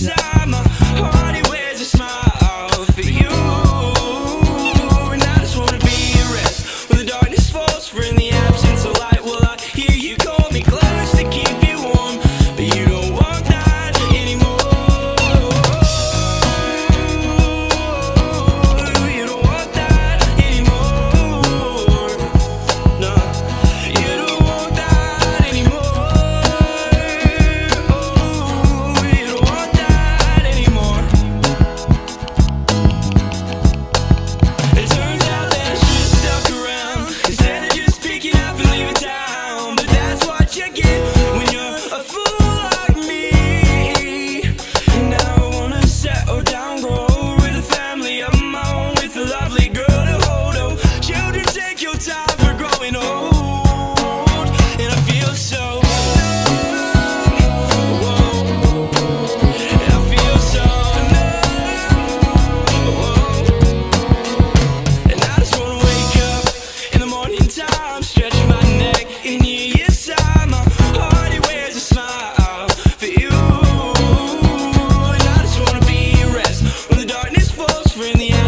side. for in the end.